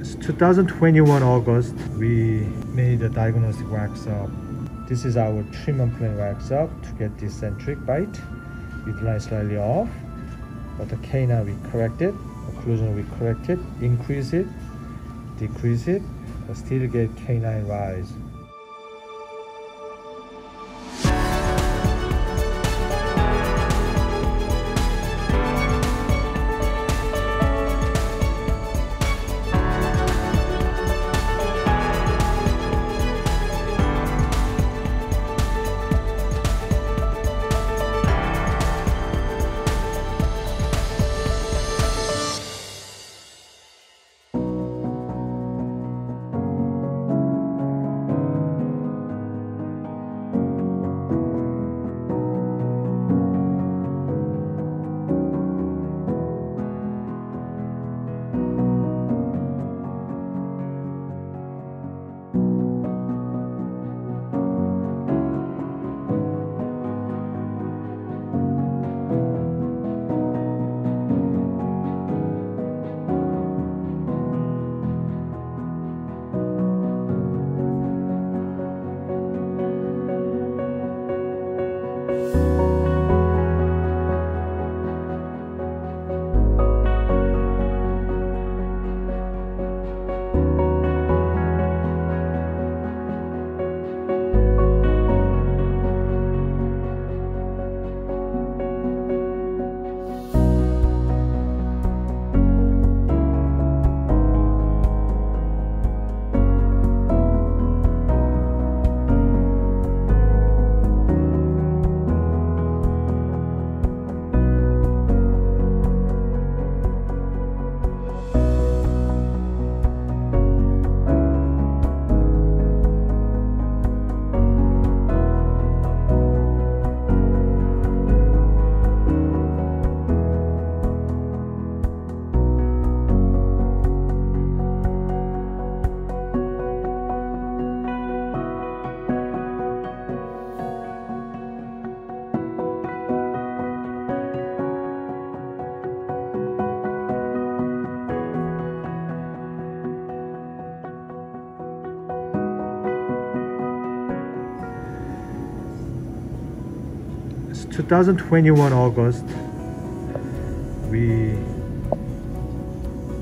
It's 2021 August. We made a diagnostic wax up. This is our treatment plan wax up to get the centric bite. midline slightly off. But the canine we corrected. Occlusion we corrected. Increase it. Decrease it. But still get canine rise. 2021 August. We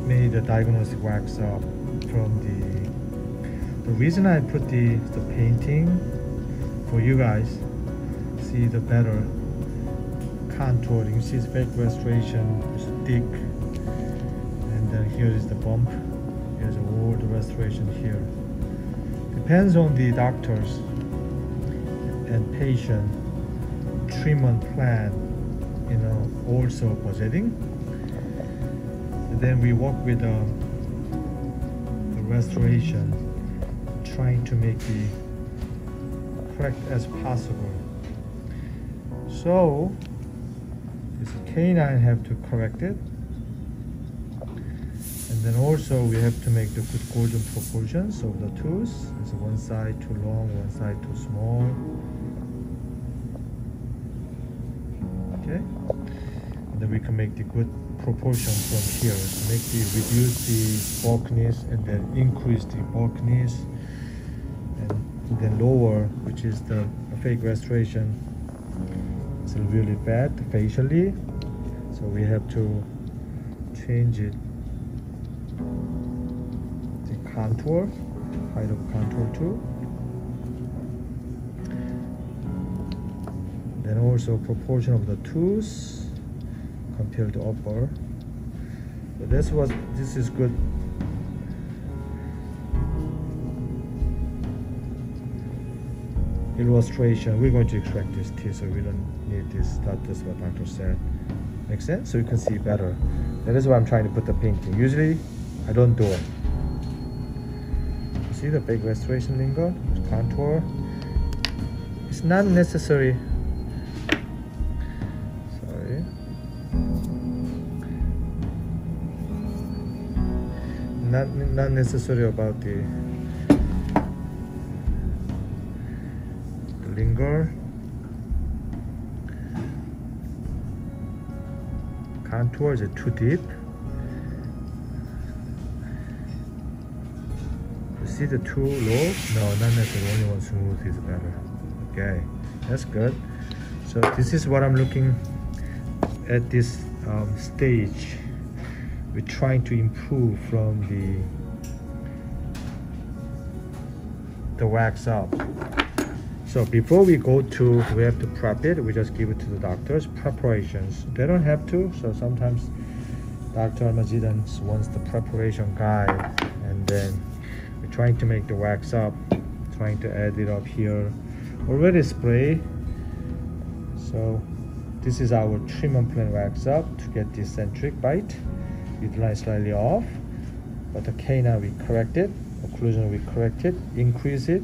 made a diagnostic wax up from the the reason I put the the painting for you guys see the better contour. You see the back restoration, it's thick, and then here is the bump. Here's all the restoration here. Depends on the doctors and patient treatment plan, you know, also. And then we work with uh, the restoration, trying to make the correct as possible. So this canine have to correct it. And then also we have to make the good golden proportions of the tooth. It's one side too long, one side too small. Then we can make the good proportion from here make the reduce the bulkiness and then increase the bulkiness and then lower which is the fake restoration. It's really bad facially so we have to change it. The contour height of contour too. Then also proportion of the tooth compared to upper but this was this is good. Illustration we're going to extract this teeth so we don't need this that is what doctor said. Make sense? So you can see better. That is why i'm trying to put the painting. Usually i don't do it. See the big restoration lingo? Contour. It's not necessary not necessary about the lingual contour is too deep you see the two low? No, not necessarily. Only one smooth is better. Okay, that's good. So this is what I'm looking at this um, stage. We're trying to improve from the the wax up. So before we go to, we have to prep it. We just give it to the doctors. Preparations. They don't have to. So sometimes Dr. Almajidan wants the preparation guide, and then we're trying to make the wax up. Trying to add it up here. Already spray. So this is our treatment plan wax up to get the centric bite. It Utilize slightly off, but the canine we correct it occlusion we correct it, increase it,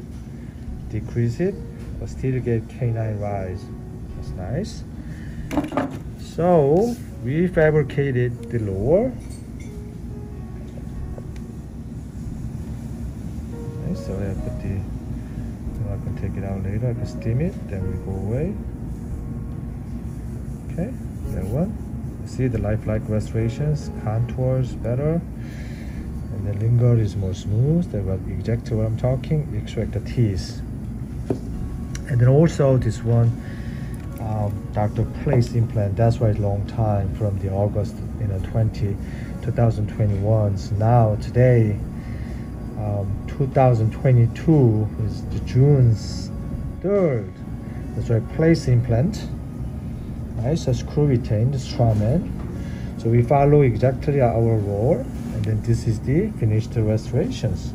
decrease it, but still get canine rise. That's nice. So we fabricated the lower. Okay, so I put the, I can take it out later, I can steam it, then we go away. Okay, that one. See the lifelike restorations, contours better and the linger is more smooth that's what exactly what I'm talking extract the teeth and then also this one um, Dr. place implant that's why long time from the August you know 20 2021 so now today um, 2022 is the June's 3rd that's why place implant. Nice a screw retained Straumann so we follow exactly our rule and then this is the finished restorations.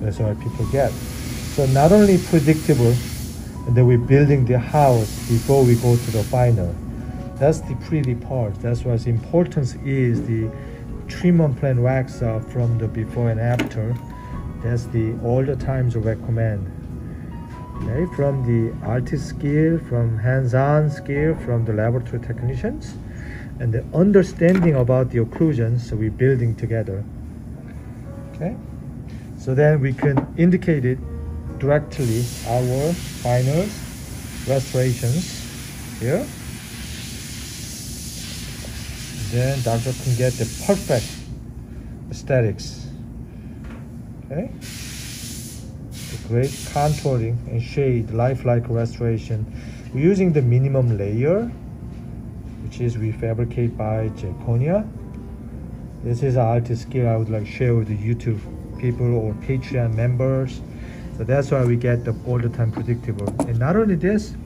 That's what people get. So not only predictable then we're building the house before we go to the final. That's the pretty part. That's why what's importance is the treatment plan wax up from the before and after. That's the all the times we recommend. Okay from the artist skill from hands-on skill from the laboratory technicians and the understanding about the occlusions so we're building together. Okay? So then we can indicate it directly our final restorations here. Then doctor can get the perfect aesthetics. Okay? The great contouring and shade lifelike restoration. We're using the minimum layer which is we fabricate by Zirconia. This is an artist skill I would like share with the YouTube people or Patreon members. So that's why we get the all the time predictable. And not only this,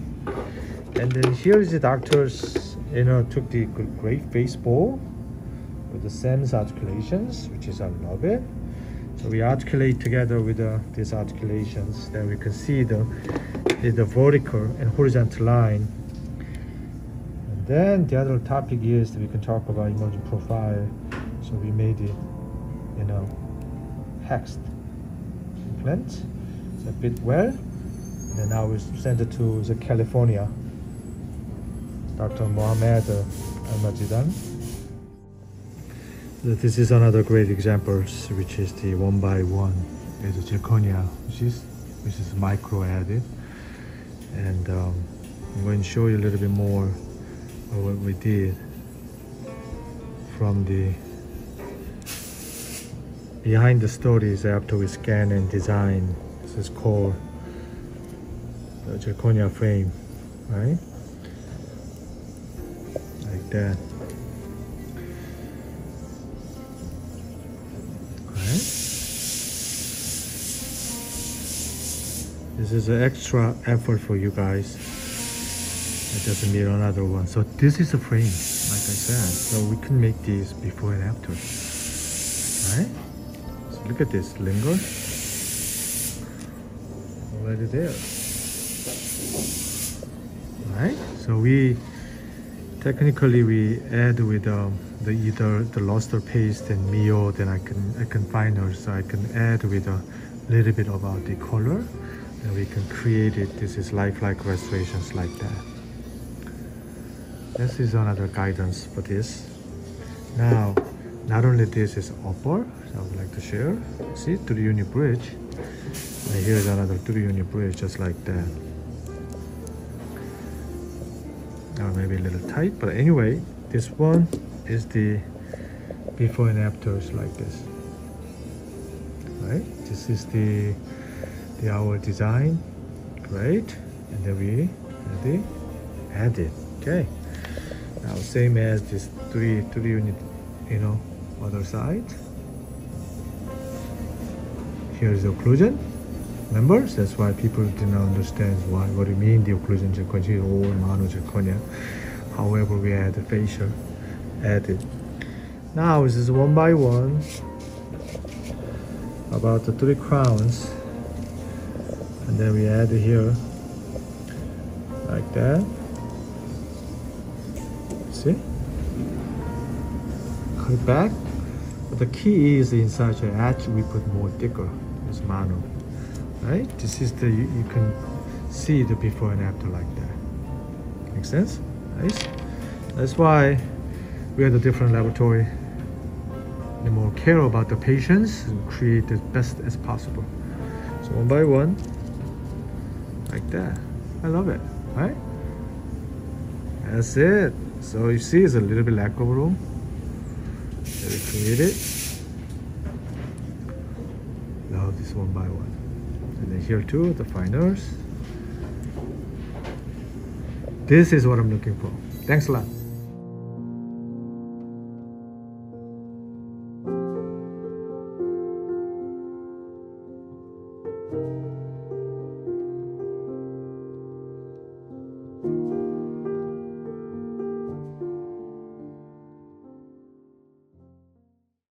and then here is the doctors, you know, took the great facebow with the SAMS articulations, which is I love it. So we articulate together with uh, these articulations, then we can see the, the vertical and horizontal line then the other topic is we can talk about emergence profile. So we made it, you know, hexed implant. It's a bit well. And now we send it to the California. Dr. Mohamed Al-Majidan. This is another great example, which is the one by one is a zirconia, which is which is micro added, and um, I'm going to show you a little bit more what we did from the behind the stories after we scan and design. This is called the zirconia frame right? Like that. Right this is an extra effort for you guys it doesn't need another one. So this is a frame like I said. So we can make these before and after. Right? So look at this linger already there. Right? So we technically we add with um, the either the luster paste and Miyo then I can I can finer so I can add with a little bit about the color. And we can create it. This is lifelike restorations like that this is another guidance for this. Now not only this is upper i would like to share. See to the unit bridge. And here's another the unit bridge just like that. Now maybe a little tight but anyway this one is the before and afters like this. Right? This is the the our design great and then we add it. Okay now same as this three three unit you know other side. Here's the occlusion. Remember that's why people didn't understand why what do you mean the occlusion zirconia or mono zirconia? However we add the facial added now this is one by one. About the three crowns. And then we add here like that see? Cut it back? But the key is inside the edge we put more thicker it's mono right? This is the you, you can see the before and after like that. Make sense? Nice? That's why we have a different laboratory. The more care about the patients and create the best as possible. So one by one like that. I love it right? That's it so you see it's a little bit lack of room. Let me create it. Love this one by one. And then here too the finers this is what I'm looking for. Thanks a lot